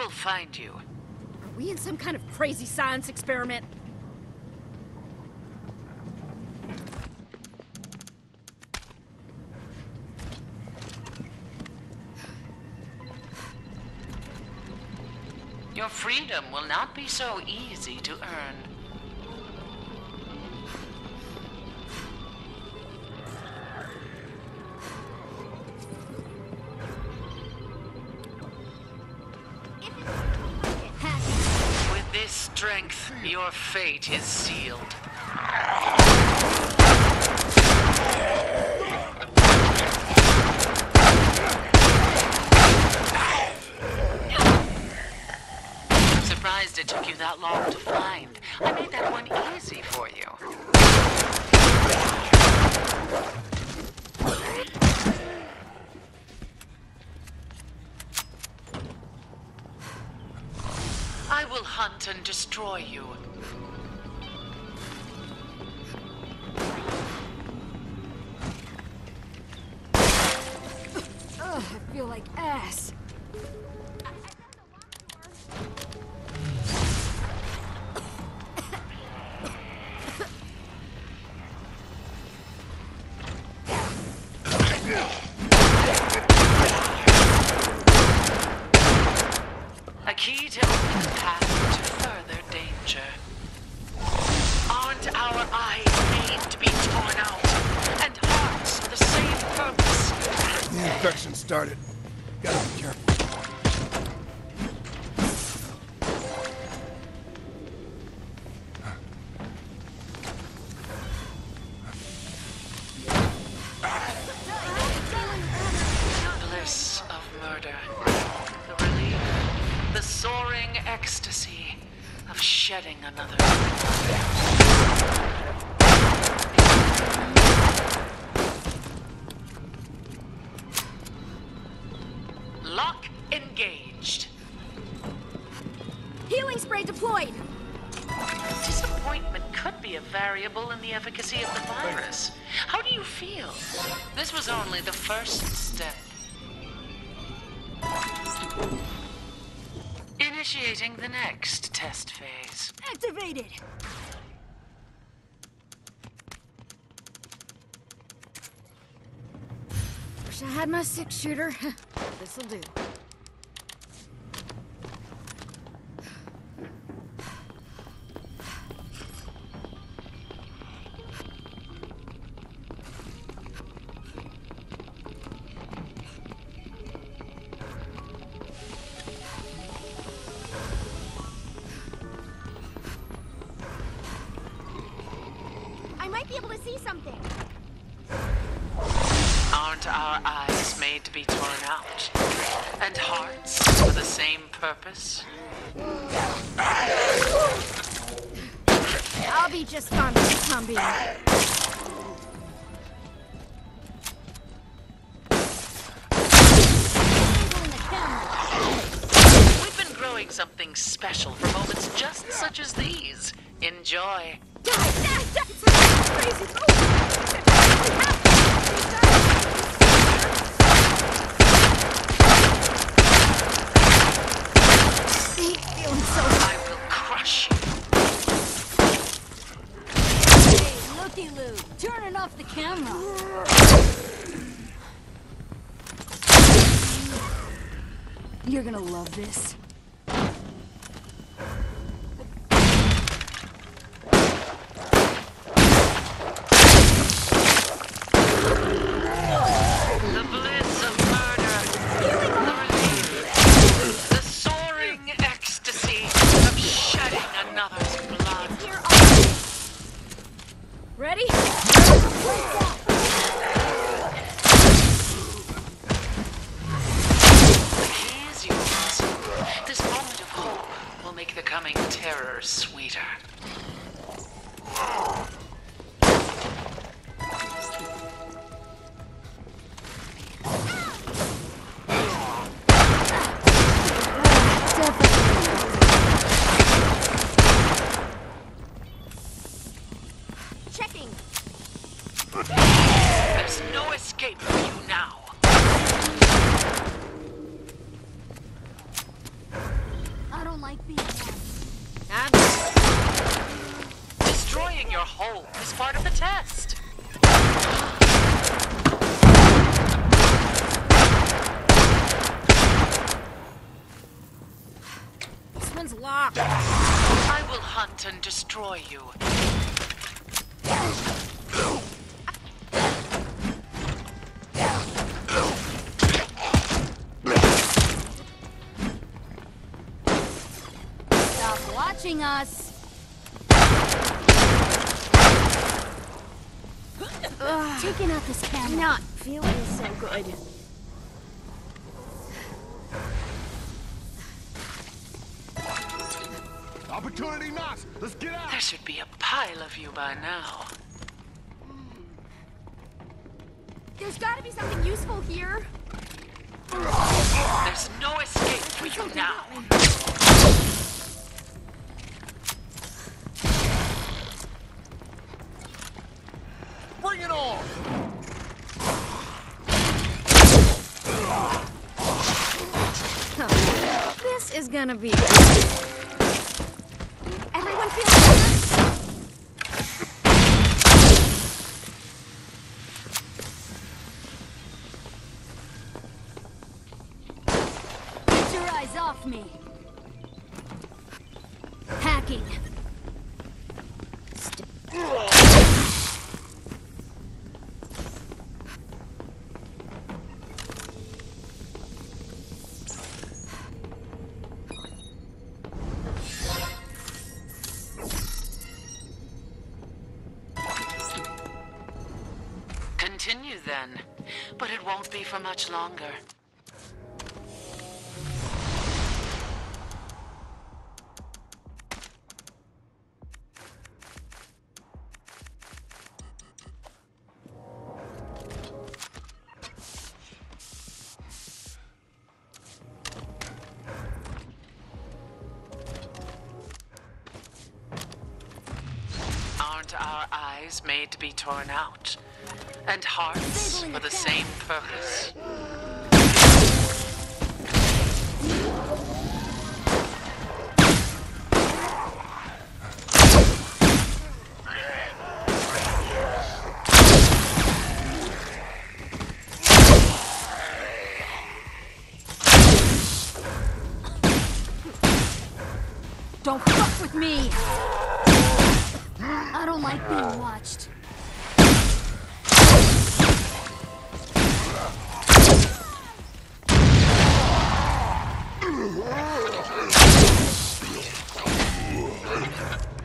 will find you. Are we in some kind of crazy science experiment? Your freedom will not be so easy to earn. Strength, your fate is sealed. Surprised it took you that long to find. I made that one easy for you. I will hunt and destroy you. Ugh, I feel like ass. Started. Gotta be careful. bliss of murder. The relief, the soaring ecstasy of shedding another. Lock engaged. Healing spray deployed! Disappointment could be a variable in the efficacy of the virus. How do you feel? This was only the first step. Initiating the next test phase. Activated! Wish I had my six shooter. This'll do. Be able to see something. Aren't our eyes made to be torn out? And hearts for the same purpose? I'll be just fine for the time being. We've been growing something special for moments just such as these. Enjoy. You're gonna love this. becoming terror sweeter. And destroying your hole is part of the test. This one's locked. I will hunt and destroy you. Stop watching us. Taking out this camera. Not feeling so good. Opportunity knocks. Let's get out. There should be a pile of you by now. There's gotta be something useful here. There's no escape for you now. Bring it on. This is gonna be. Everyone your eyes off me. Then, but it won't be for much longer. Aren't our eyes made to be torn out? And hearts for the same purpose? Don't fuck with me! I don't like being watched. After all my efforts to get you here, I have learned almost nothing.